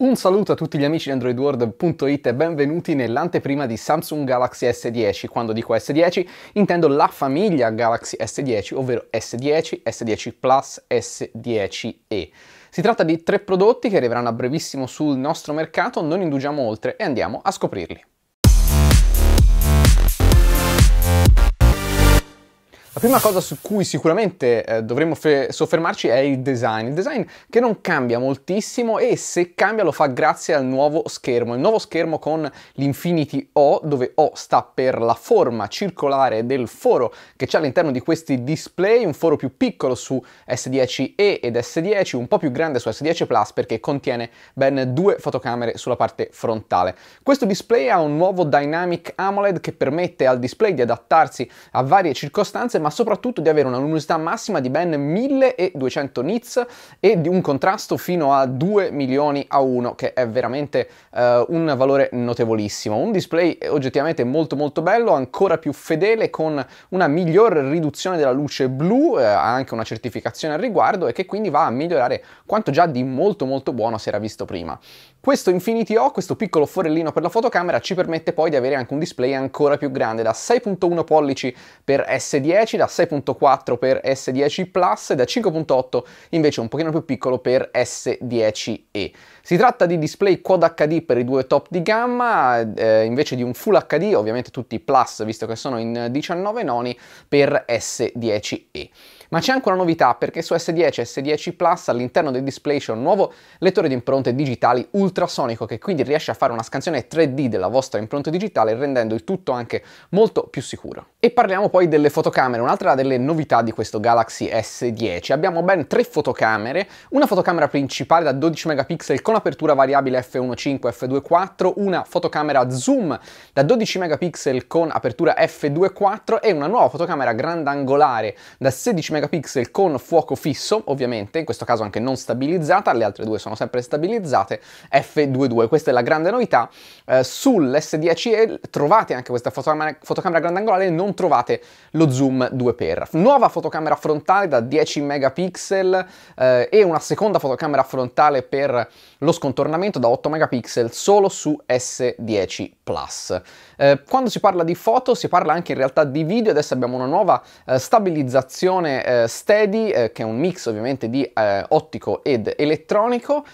Un saluto a tutti gli amici di AndroidWorld.it e benvenuti nell'anteprima di Samsung Galaxy S10. Quando dico S10 intendo la famiglia Galaxy S10, ovvero S10, S10 Plus, S10e. Si tratta di tre prodotti che arriveranno a brevissimo sul nostro mercato, non indugiamo oltre e andiamo a scoprirli. La prima cosa su cui sicuramente eh, dovremmo soffermarci è il design. Il design che non cambia moltissimo e se cambia lo fa grazie al nuovo schermo. Il nuovo schermo con l'Infinity O, dove O sta per la forma circolare del foro che c'è all'interno di questi display, un foro più piccolo su S10e ed S10, un po' più grande su S10 Plus perché contiene ben due fotocamere sulla parte frontale. Questo display ha un nuovo Dynamic AMOLED che permette al display di adattarsi a varie circostanze, ma ma soprattutto di avere una luminosità massima di ben 1200 nits e di un contrasto fino a 2 milioni a 1, che è veramente uh, un valore notevolissimo. Un display oggettivamente molto molto bello, ancora più fedele, con una miglior riduzione della luce blu, eh, ha anche una certificazione al riguardo e che quindi va a migliorare quanto già di molto molto buono si era visto prima. Questo Infinity O, questo piccolo forellino per la fotocamera, ci permette poi di avere anche un display ancora più grande, da 6.1 pollici per S10, da 6.4 per S10 Plus e da 5.8 invece un pochino più piccolo per S10e. Si tratta di display Quad HD per i due top di gamma, eh, invece di un Full HD, ovviamente tutti Plus visto che sono in 19 noni, per S10e. Ma c'è anche una novità perché su S10 e S10 Plus all'interno del display c'è un nuovo lettore di impronte digitali ultrasonico che quindi riesce a fare una scansione 3D della vostra impronta digitale rendendo il tutto anche molto più sicuro. E parliamo poi delle fotocamere, un'altra delle novità di questo Galaxy S10. Abbiamo ben tre fotocamere, una fotocamera principale da 12 megapixel con apertura variabile f1.5 f2.4, una fotocamera zoom da 12 megapixel con apertura f2.4 e una nuova fotocamera grandangolare da 16 megapixel con fuoco fisso, ovviamente, in questo caso anche non stabilizzata, le altre due sono sempre stabilizzate, f2.2. Questa è la grande novità. Eh, Sull'S10e trovate anche questa fotocamera, fotocamera grandangolare e non trovate lo zoom 2x. Nuova fotocamera frontale da 10 megapixel eh, e una seconda fotocamera frontale per lo scontornamento da 8 megapixel solo su S10 Plus. Eh, quando si parla di foto si parla anche in realtà di video, adesso abbiamo una nuova eh, stabilizzazione eh, steady, eh, che è un mix ovviamente di eh, ottico ed elettronico,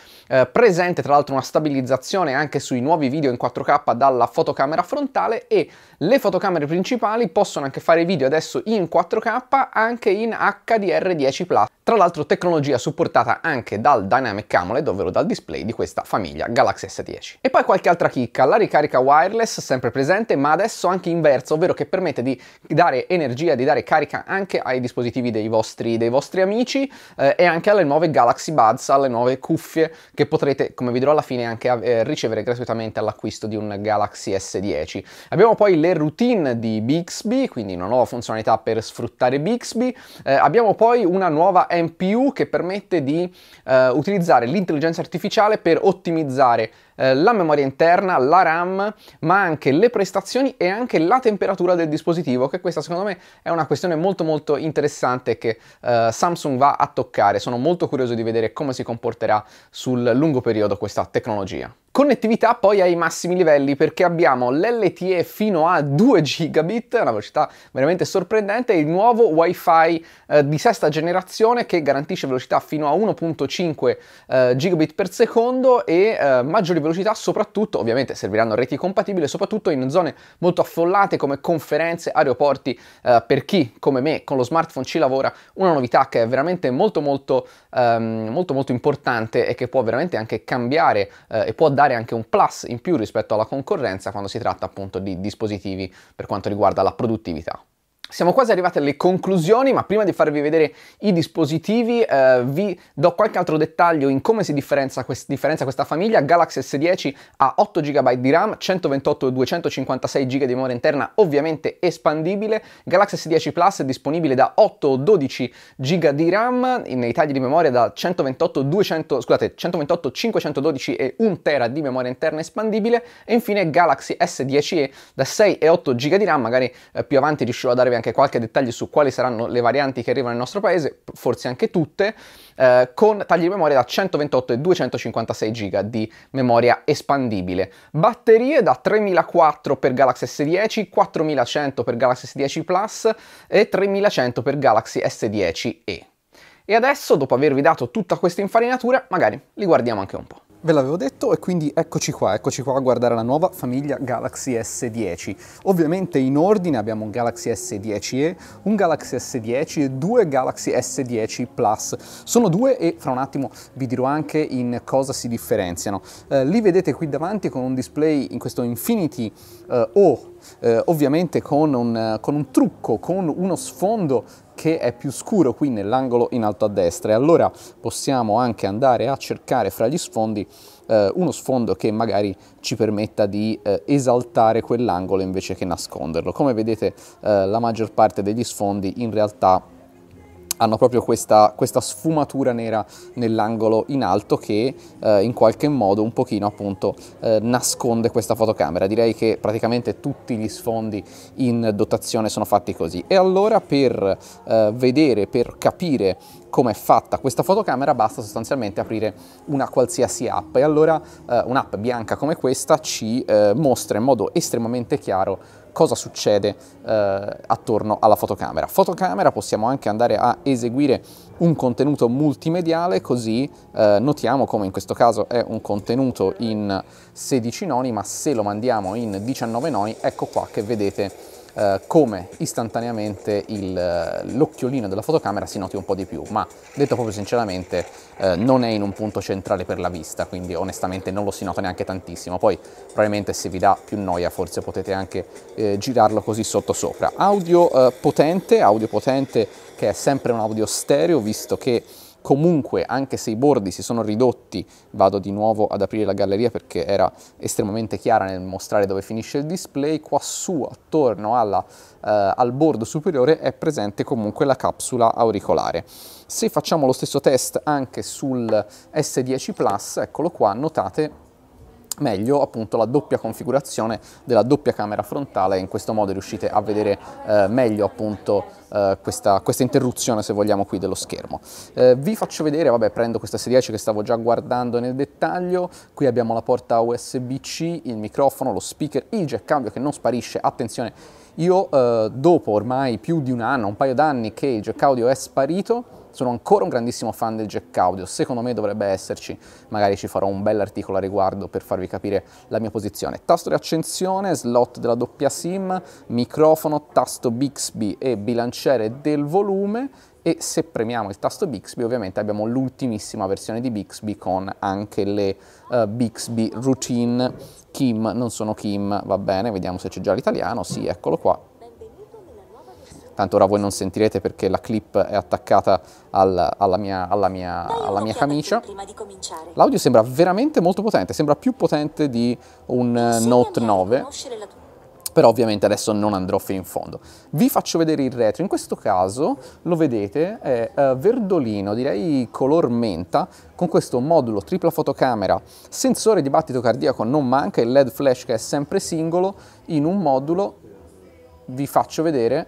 presente tra l'altro una stabilizzazione anche sui nuovi video in 4K dalla fotocamera frontale e le fotocamere principali possono anche fare video adesso in 4K anche in HDR10+. Tra l'altro tecnologia supportata anche dal Dynamic AMOLED, ovvero dal display di questa famiglia Galaxy S10. E poi qualche altra chicca, la ricarica wireless sempre presente, ma adesso anche inversa, ovvero che permette di dare energia, di dare carica anche ai dispositivi dei vostri, dei vostri amici eh, e anche alle nuove Galaxy Buds, alle nuove cuffie che potrete, come vi dirò alla fine, anche eh, ricevere gratuitamente all'acquisto di un Galaxy S10. Abbiamo poi le routine di Bixby, quindi una nuova funzionalità per sfruttare Bixby. Eh, abbiamo poi una nuova MPU che permette di eh, utilizzare l'intelligenza artificiale per ottimizzare eh, la memoria interna, la RAM, ma anche le prestazioni e anche la temperatura del dispositivo, che questa secondo me è una questione molto molto interessante che eh, Samsung va a toccare. Sono molto curioso di vedere come si comporterà sul lungo periodo questa tecnologia. Connettività poi ai massimi livelli perché abbiamo l'LTE fino a 2 gigabit, una velocità veramente sorprendente, e il nuovo Wi-Fi eh, di sesta generazione che garantisce velocità fino a 1.5 eh, gigabit per secondo e eh, maggiori velocità soprattutto, ovviamente serviranno reti compatibili, soprattutto in zone molto affollate come conferenze, aeroporti, eh, per chi come me con lo smartphone ci lavora, una novità che è veramente molto molto, ehm, molto, molto importante e che può veramente anche cambiare eh, e può dare anche un plus in più rispetto alla concorrenza quando si tratta appunto di dispositivi per quanto riguarda la produttività. Siamo quasi arrivati alle conclusioni, ma prima di farvi vedere i dispositivi eh, vi do qualche altro dettaglio in come si differenzia, quest differenzia, questa famiglia. Galaxy S10 ha 8 GB di RAM, 128 e 256 GB di memoria interna, ovviamente espandibile. Galaxy S10 Plus è disponibile da 8 o 12 GB di RAM, nei tagli di memoria da 128, 200, scusate, 128, 512 e 1 TB di memoria interna espandibile. E infine Galaxy S10e da 6 e 8 GB di RAM, magari eh, più avanti riuscirò a dare darvi anche qualche dettaglio su quali saranno le varianti che arrivano nel nostro paese, forse anche tutte, eh, con tagli di memoria da 128 e 256 GB di memoria espandibile. Batterie da 3004 per Galaxy S10, 4100 per Galaxy S10 Plus e 3100 per Galaxy S10e. E adesso, dopo avervi dato tutta questa infarinatura, magari li guardiamo anche un po'. Ve l'avevo detto e quindi eccoci qua, eccoci qua a guardare la nuova famiglia Galaxy S10. Ovviamente in ordine abbiamo un Galaxy S10e, un Galaxy S10 e due Galaxy S10 Plus. Sono due e fra un attimo vi dirò anche in cosa si differenziano. Eh, li vedete qui davanti con un display in questo Infinity eh, O eh, ovviamente con un, con un, trucco, con uno sfondo che è più scuro qui nell'angolo in alto a destra e allora possiamo anche andare a cercare fra gli sfondi eh, uno sfondo che magari ci permetta di eh, esaltare quell'angolo invece che nasconderlo. Come vedete eh, la maggior parte degli sfondi in realtà hanno proprio questa, questa, sfumatura nera nell'angolo in alto che eh, in qualche modo un pochino appunto eh, nasconde questa fotocamera. Direi che praticamente tutti gli sfondi in dotazione sono fatti così. E allora per eh, vedere, per capire come è fatta questa fotocamera basta sostanzialmente aprire una qualsiasi app e allora eh, un'app bianca come questa ci eh, mostra in modo estremamente chiaro cosa succede eh, attorno alla fotocamera. Fotocamera possiamo anche andare a eseguire un contenuto multimediale, così eh, notiamo come in questo caso è un contenuto in 16 noni, ma se lo mandiamo in 19 noni, ecco qua che vedete eh, come istantaneamente eh, l'occhiolino della fotocamera si noti un po' di più, ma detto proprio sinceramente eh, non è in un punto centrale per la vista, quindi onestamente non lo si nota neanche tantissimo. Poi probabilmente se vi dà più noia forse potete anche eh, girarlo così sotto sopra. Audio eh, potente, audio potente che è sempre un audio stereo, visto che comunque anche se i bordi si sono ridotti, vado di nuovo ad aprire la galleria perché era estremamente chiara nel mostrare dove finisce il display, quassù attorno alla, eh, al bordo superiore è presente comunque la capsula auricolare. Se facciamo lo stesso test anche sul S10 Plus, eccolo qua, notate meglio appunto la doppia configurazione della doppia camera frontale in questo modo riuscite a vedere eh, meglio appunto eh, questa, questa, interruzione se vogliamo qui dello schermo. Eh, vi faccio vedere, vabbè prendo questa S10 che stavo già guardando nel dettaglio, qui abbiamo la porta USB-C, il microfono, lo speaker, il jack cambio che non sparisce, attenzione io eh, dopo ormai più di un anno, un paio d'anni che il jack audio è sparito, sono ancora un grandissimo fan del jack audio, secondo me dovrebbe esserci, magari ci farò un bel articolo a riguardo per farvi capire la mia posizione. Tasto di accensione, slot della doppia SIM, microfono, tasto Bixby e bilanciere del volume e se premiamo il tasto Bixby ovviamente abbiamo l'ultimissima versione di Bixby con anche le uh, Bixby Routine. Kim, non sono Kim, va bene, vediamo se c'è già l'italiano, sì, eccolo qua, tanto ora voi non sentirete perché la clip è attaccata al, alla, mia, alla, mia, alla mia camicia. L'audio sembra veramente molto potente, sembra più potente di un Note 9 però ovviamente adesso non andrò fino in fondo. Vi faccio vedere il retro, in questo caso lo vedete è uh, verdolino, direi color menta, con questo modulo tripla fotocamera, sensore di battito cardiaco non manca, il LED flash che è sempre singolo, in un modulo vi faccio vedere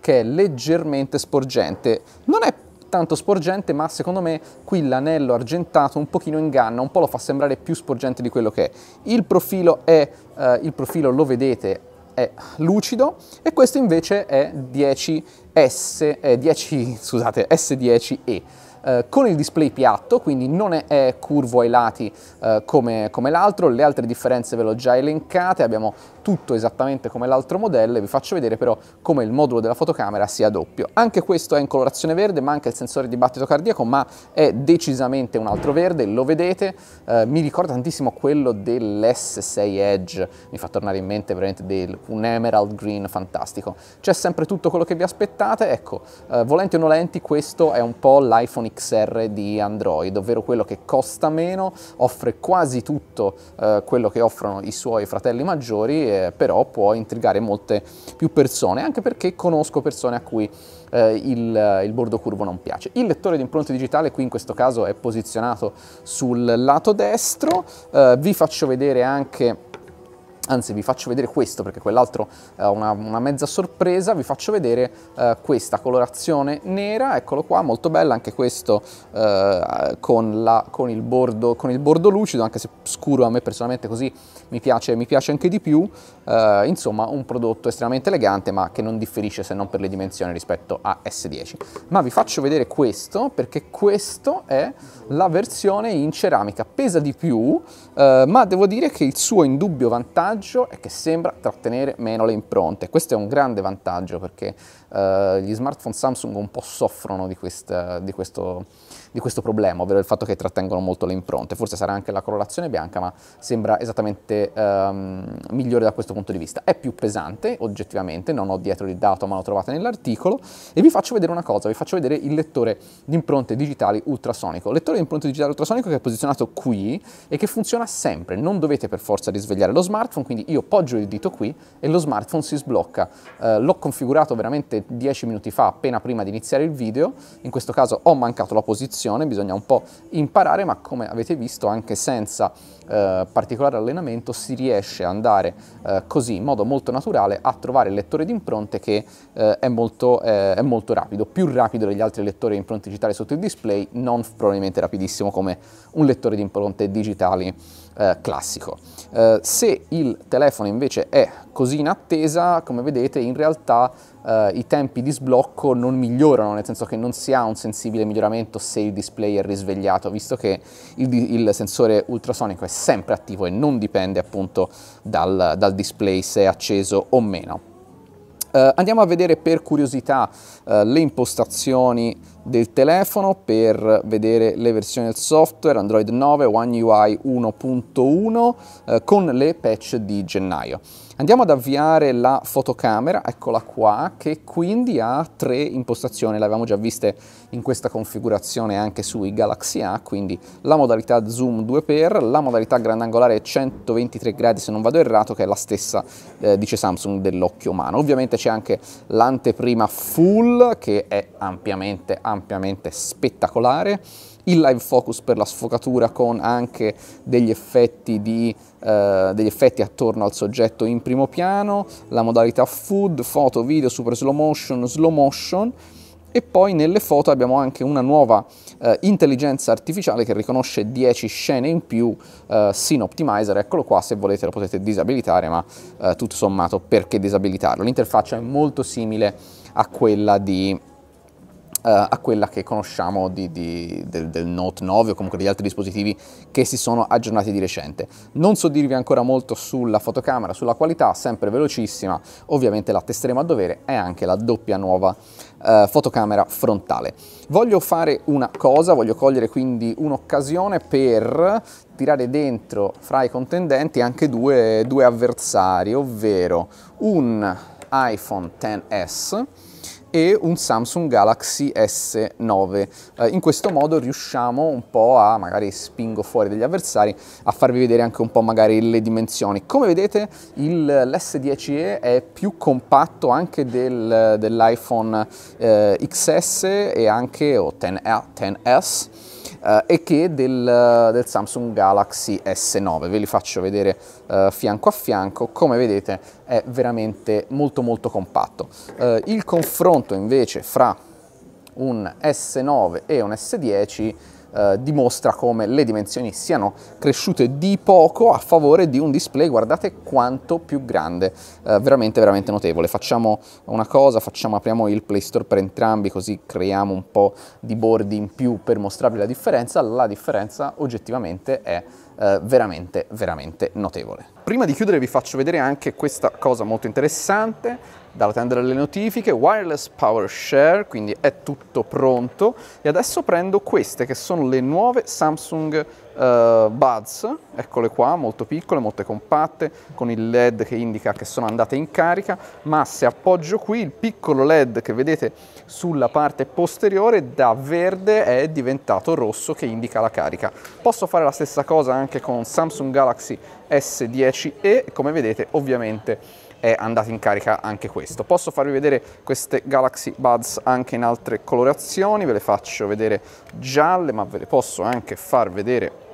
che è leggermente sporgente. Non è tanto sporgente, ma secondo me qui l'anello argentato un pochino inganna, un po' lo fa sembrare più sporgente di quello che è. Il profilo è, eh, il profilo lo vedete, è lucido e questo invece è 10S, eh, 10, scusate, S10e eh, con il display piatto, quindi non è, curvo ai lati eh, come, come l'altro, le altre differenze ve l'ho già elencate, abbiamo tutto esattamente come l'altro modello vi faccio vedere però come il modulo della fotocamera sia doppio. Anche questo è in colorazione verde, manca il sensore di battito cardiaco, ma è decisamente un altro verde, lo vedete, eh, mi ricorda tantissimo quello dell'S6 Edge, mi fa tornare in mente veramente del, un emerald green fantastico. C'è sempre tutto quello che vi aspettate, ecco, eh, volenti o nolenti questo è un po' l'iPhone XR di Android, ovvero quello che costa meno, offre quasi tutto eh, quello che offrono i suoi fratelli maggiori, eh, però può intrigare molte più persone, anche perché conosco persone a cui eh, il, il, bordo curvo non piace. Il lettore di impronte digitale qui in questo caso è posizionato sul lato destro, eh, vi faccio vedere anche anzi vi faccio vedere questo perché quell'altro è una, una, mezza sorpresa, vi faccio vedere eh, questa colorazione nera, eccolo qua, molto bella, anche questo eh, con, la, con, il bordo, con, il bordo, lucido, anche se scuro a me personalmente così mi piace, mi piace anche di più, eh, insomma un prodotto estremamente elegante ma che non differisce se non per le dimensioni rispetto a S10. Ma vi faccio vedere questo perché questo è la versione in ceramica, pesa di più, eh, ma devo dire che il suo indubbio vantaggio è che sembra trattenere meno le impronte. Questo è un grande vantaggio perché eh, gli smartphone Samsung un po' soffrono di, questa, di questo di questo problema, ovvero il fatto che trattengono molto le impronte. Forse sarà anche la colorazione bianca, ma sembra esattamente um, migliore da questo punto di vista. È più pesante, oggettivamente, non ho dietro il dato, ma lo trovate nell'articolo, e vi faccio vedere una cosa, vi faccio vedere il lettore di impronte digitali ultrasonico. Lettore di impronte digitali ultrasonico che è posizionato qui e che funziona sempre, non dovete per forza risvegliare lo smartphone, quindi io poggio il dito qui e lo smartphone si sblocca. Uh, l'ho configurato veramente 10 minuti fa, appena prima di iniziare il video, in questo caso ho mancato la posizione bisogna un po' imparare, ma come avete visto anche senza eh, particolare allenamento si riesce ad andare eh, così in modo molto naturale a trovare il lettore di impronte che eh, è, molto, eh, è, molto, rapido, più rapido degli altri lettori di impronte digitali sotto il display, non probabilmente rapidissimo come un lettore di impronte digitali eh, classico. Eh, se il telefono invece è così in attesa, come vedete in realtà Uh, i tempi di sblocco non migliorano, nel senso che non si ha un sensibile miglioramento se il display è risvegliato, visto che il, il sensore ultrasonico è sempre attivo e non dipende appunto dal, dal display se è acceso o meno. Uh, andiamo a vedere per curiosità uh, le impostazioni del telefono per vedere le versioni del software Android 9, One UI 1.1 eh, con le patch di gennaio. Andiamo ad avviare la fotocamera, eccola qua, che quindi ha tre impostazioni, le avevamo già viste in questa configurazione anche sui Galaxy A, quindi la modalità zoom 2x, la modalità grandangolare 123 gradi se non vado errato, che è la stessa, eh, dice Samsung, dell'occhio umano. Ovviamente c'è anche l'anteprima full, che è ampiamente, ampiamente spettacolare, il live focus per la sfocatura con anche degli effetti, di, eh, degli effetti attorno al soggetto in primo piano, la modalità food, foto, video, super slow motion, slow motion e poi nelle foto abbiamo anche una nuova eh, intelligenza artificiale che riconosce 10 scene in più, eh, Scene Optimizer, eccolo qua, se volete lo potete disabilitare, ma eh, tutto sommato perché disabilitarlo? L'interfaccia è molto simile a quella di a quella che conosciamo di, di, del, del, Note 9 o comunque degli altri dispositivi che si sono aggiornati di recente. Non so dirvi ancora molto sulla fotocamera, sulla qualità, sempre velocissima, ovviamente la testeremo a dovere, e anche la doppia nuova uh, fotocamera frontale. Voglio fare una cosa, voglio cogliere quindi un'occasione per tirare dentro fra i contendenti anche due, due avversari, ovvero un iPhone XS e un Samsung Galaxy S9. Eh, in questo modo riusciamo un po' a, magari spingo fuori degli avversari, a farvi vedere anche un po' magari le dimensioni. Come vedete l'S10e è più compatto anche del, dell'iPhone eh, XS e anche o oh, 10S eh, e che del, del, Samsung Galaxy S9. Ve li faccio vedere eh, fianco a fianco, come vedete è veramente molto molto compatto. Eh, il confronto invece fra un S9 e un S10 eh, dimostra come le dimensioni siano cresciute di poco a favore di un display, guardate quanto più grande, eh, veramente veramente notevole. Facciamo una cosa, facciamo, apriamo il Play Store per entrambi così creiamo un po' di bordi in più per mostrarvi la differenza, la differenza oggettivamente è eh, veramente veramente notevole. Prima di chiudere vi faccio vedere anche questa cosa molto interessante, dalla tenda delle notifiche, wireless power share, quindi è tutto pronto. E adesso prendo queste che sono le nuove Samsung uh, Buds, eccole qua, molto piccole, molto compatte, con il LED che indica che sono andate in carica, ma se appoggio qui il piccolo LED che vedete sulla parte posteriore da verde è diventato rosso che indica la carica. Posso fare la stessa cosa anche con Samsung Galaxy S10e, come vedete ovviamente è andato in carica anche questo. Posso farvi vedere queste Galaxy Buds anche in altre colorazioni, ve le faccio vedere gialle, ma ve le posso anche far vedere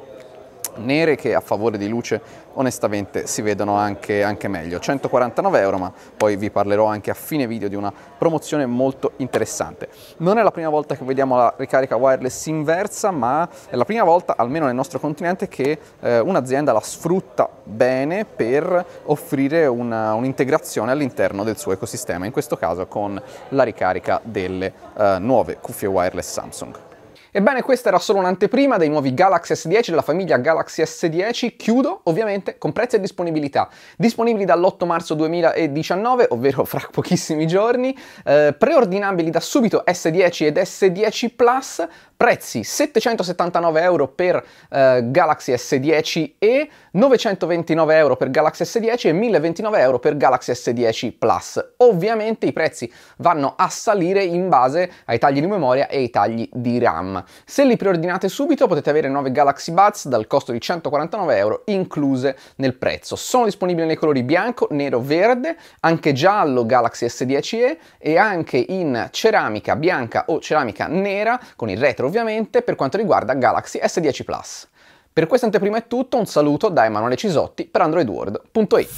nere che a favore di luce onestamente si vedono anche, anche, meglio. 149 euro ma poi vi parlerò anche a fine video di una promozione molto interessante. Non è la prima volta che vediamo la ricarica wireless inversa ma è la prima volta almeno nel nostro continente che eh, un'azienda la sfrutta bene per offrire un'integrazione all'interno del suo ecosistema in questo caso con la ricarica delle eh, nuove cuffie wireless Samsung Ebbene, questa era solo un'anteprima dei nuovi Galaxy S10 della famiglia Galaxy S10. Chiudo ovviamente con prezzi e disponibilità. Disponibili dall'8 marzo 2019, ovvero fra pochissimi giorni, eh, preordinabili da subito S10 ed S10 Plus, prezzi 779 euro per eh, Galaxy S10 e 929 euro per Galaxy S10 e 1029 euro per Galaxy S10 Plus. Ovviamente i prezzi vanno a salire in base ai tagli di memoria e ai tagli di RAM. Se li preordinate subito potete avere 9 Galaxy Buds dal costo di 149 euro incluse nel prezzo. Sono disponibili nei colori bianco, nero, verde, anche giallo Galaxy S10e e anche in ceramica bianca o ceramica nera con il retro ovviamente per quanto riguarda Galaxy S10 Plus. Per questa anteprima è tutto, un saluto da Emanuele Cisotti per AndroidWorld.it.